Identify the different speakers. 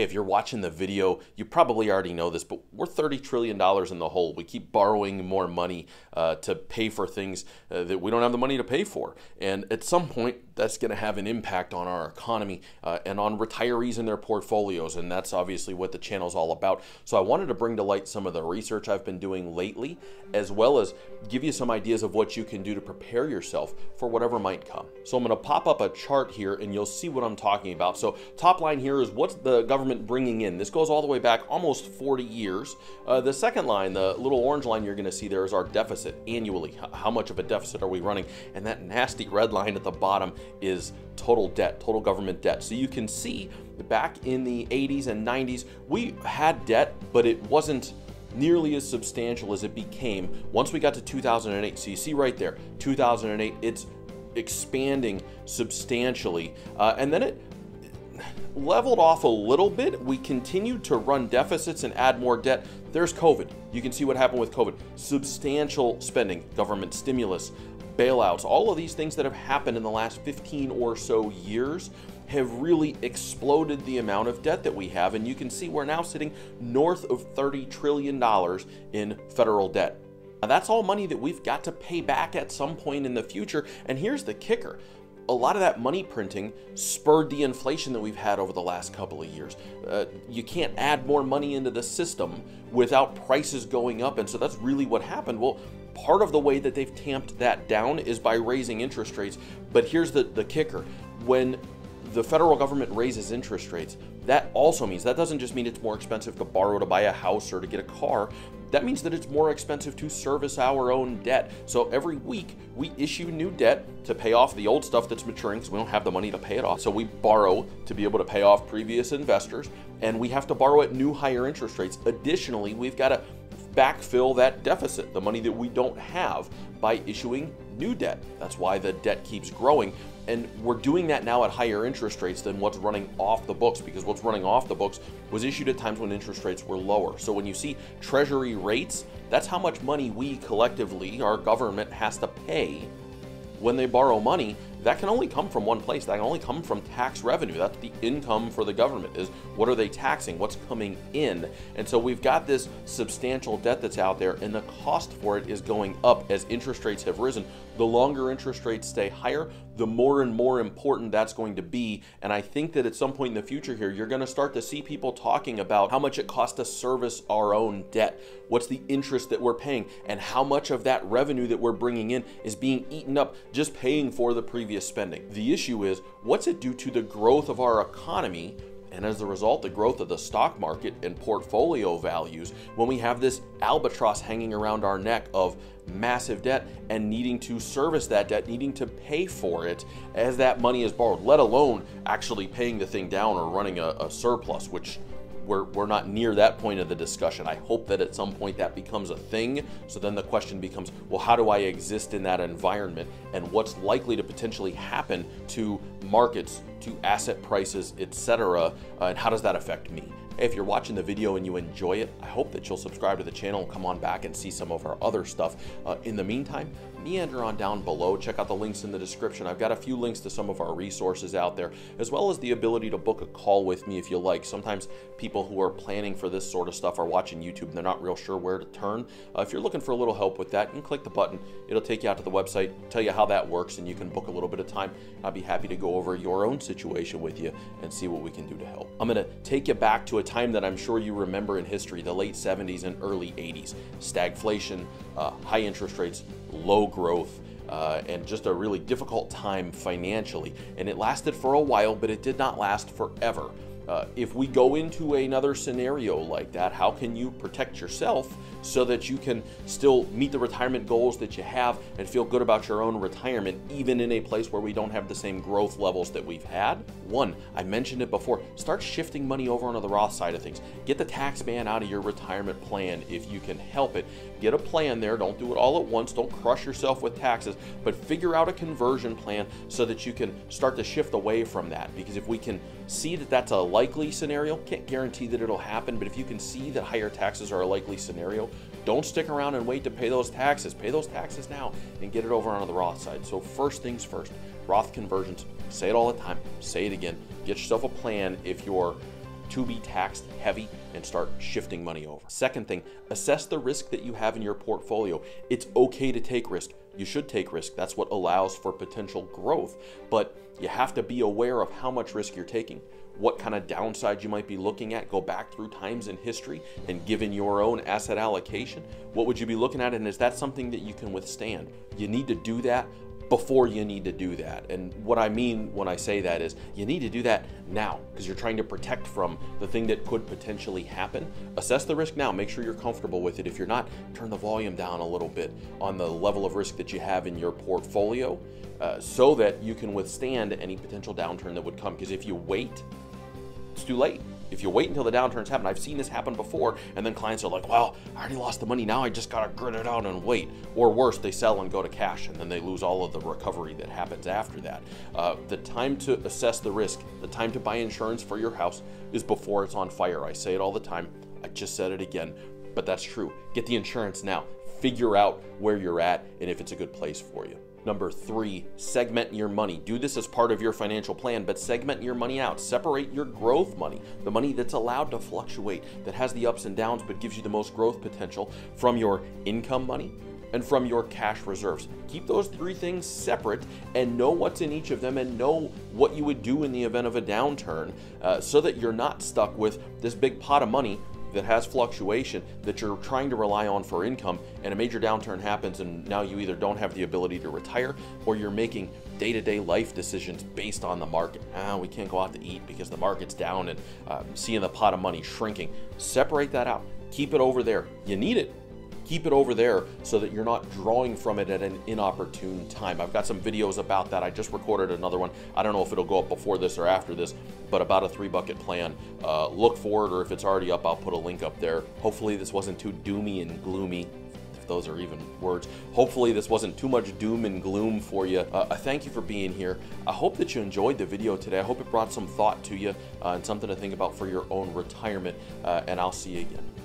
Speaker 1: Hey, if you're watching the video, you probably already know this, but we're $30 trillion in the hole. We keep borrowing more money uh, to pay for things uh, that we don't have the money to pay for. And at some point, that's going to have an impact on our economy uh, and on retirees and their portfolios. And that's obviously what the channel is all about. So I wanted to bring to light some of the research I've been doing lately, as well as give you some ideas of what you can do to prepare yourself for whatever might come. So I'm going to pop up a chart here and you'll see what I'm talking about. So top line here is what's the government bringing in. This goes all the way back almost 40 years. Uh, the second line, the little orange line you're going to see there is our deficit annually. How much of a deficit are we running? And that nasty red line at the bottom is total debt, total government debt. So you can see back in the 80s and 90s, we had debt, but it wasn't nearly as substantial as it became once we got to 2008. So you see right there, 2008, it's expanding substantially. Uh, and then it leveled off a little bit. We continued to run deficits and add more debt. There's COVID. You can see what happened with COVID. Substantial spending, government stimulus, bailouts, all of these things that have happened in the last 15 or so years have really exploded the amount of debt that we have. And you can see we're now sitting north of $30 trillion in federal debt. Now, that's all money that we've got to pay back at some point in the future. And here's the kicker a lot of that money printing spurred the inflation that we've had over the last couple of years. Uh, you can't add more money into the system without prices going up. And so that's really what happened. Well, part of the way that they've tamped that down is by raising interest rates. But here's the, the kicker when the federal government raises interest rates, that also means that doesn't just mean it's more expensive to borrow to buy a house or to get a car that means that it's more expensive to service our own debt. So every week we issue new debt to pay off the old stuff that's maturing because we don't have the money to pay it off. So we borrow to be able to pay off previous investors and we have to borrow at new higher interest rates. Additionally, we've got to backfill that deficit, the money that we don't have, by issuing new debt. That's why the debt keeps growing. And we're doing that now at higher interest rates than what's running off the books because what's running off the books was issued at times when interest rates were lower. So when you see treasury rates, that's how much money we collectively, our government, has to pay when they borrow money that can only come from one place. That can only come from tax revenue. That's the income for the government is what are they taxing? What's coming in? And so we've got this substantial debt that's out there and the cost for it is going up as interest rates have risen. The longer interest rates stay higher, the more and more important that's going to be. And I think that at some point in the future here, you're going to start to see people talking about how much it costs to service our own debt. What's the interest that we're paying and how much of that revenue that we're bringing in is being eaten up just paying for the previous previous spending. The issue is what's it do to the growth of our economy and as a result, the growth of the stock market and portfolio values when we have this albatross hanging around our neck of massive debt and needing to service that debt, needing to pay for it as that money is borrowed, let alone actually paying the thing down or running a, a surplus, which we're, we're not near that point of the discussion. I hope that at some point that becomes a thing. So then the question becomes well, how do I exist in that environment? And what's likely to potentially happen to markets, to asset prices, etc.? Uh, and how does that affect me? If you're watching the video and you enjoy it, I hope that you'll subscribe to the channel and come on back and see some of our other stuff. Uh, in the meantime, meander on down below. Check out the links in the description. I've got a few links to some of our resources out there, as well as the ability to book a call with me if you like. Sometimes people who are planning for this sort of stuff are watching YouTube and they're not real sure where to turn. Uh, if you're looking for a little help with that, you can click the button. It'll take you out to the website, tell you how that works, and you can book a little bit of time. I'd be happy to go over your own situation with you and see what we can do to help. I'm going to take you back to a time that I'm sure you remember in history, the late 70s and early 80s. Stagflation, uh, high interest rates, low growth, uh, and just a really difficult time financially. And it lasted for a while, but it did not last forever. Uh, if we go into another scenario like that, how can you protect yourself so that you can still meet the retirement goals that you have and feel good about your own retirement, even in a place where we don't have the same growth levels that we've had? One, I mentioned it before, start shifting money over onto the Roth side of things. Get the tax man out of your retirement plan if you can help it. Get a plan there. Don't do it all at once. Don't crush yourself with taxes, but figure out a conversion plan so that you can start to shift away from that. Because if we can see that that's a likely scenario, can't guarantee that it'll happen, but if you can see that higher taxes are a likely scenario, don't stick around and wait to pay those taxes. Pay those taxes now and get it over onto the Roth side. So, first things first, Roth conversions, say it all the time, say it again. Get yourself a plan if you're to be taxed heavy and start shifting money over. Second thing, assess the risk that you have in your portfolio. It's okay to take risk. You should take risk. That's what allows for potential growth. But you have to be aware of how much risk you're taking, what kind of downside you might be looking at. Go back through times in history and given your own asset allocation, what would you be looking at? And is that something that you can withstand? You need to do that before you need to do that. And what I mean when I say that is you need to do that now because you're trying to protect from the thing that could potentially happen. Assess the risk now, make sure you're comfortable with it. If you're not, turn the volume down a little bit on the level of risk that you have in your portfolio uh, so that you can withstand any potential downturn that would come. Because if you wait, it's too late. If you wait until the downturns happen, I've seen this happen before, and then clients are like, well, I already lost the money, now I just gotta grit it out and wait. Or worse, they sell and go to cash, and then they lose all of the recovery that happens after that. Uh, the time to assess the risk, the time to buy insurance for your house is before it's on fire. I say it all the time. I just said it again, but that's true. Get the insurance now. Figure out where you're at and if it's a good place for you. Number three, segment your money. Do this as part of your financial plan, but segment your money out. Separate your growth money, the money that's allowed to fluctuate, that has the ups and downs, but gives you the most growth potential from your income money and from your cash reserves. Keep those three things separate and know what's in each of them and know what you would do in the event of a downturn uh, so that you're not stuck with this big pot of money that has fluctuation that you're trying to rely on for income and a major downturn happens and now you either don't have the ability to retire or you're making day-to-day life decisions based on the market. Ah, we can't go out to eat because the market's down and uh, seeing the pot of money shrinking. Separate that out. Keep it over there. You need it keep it over there so that you're not drawing from it at an inopportune time. I've got some videos about that. I just recorded another one. I don't know if it'll go up before this or after this, but about a three bucket plan. Uh, look for it, or if it's already up, I'll put a link up there. Hopefully, this wasn't too doomy and gloomy if those are even words. Hopefully this wasn't too much doom and gloom for you. Uh, I thank you for being here. I hope that you enjoyed the video today. I hope it brought some thought to you uh, and something to think about for your own retirement. Uh, and I'll see you again.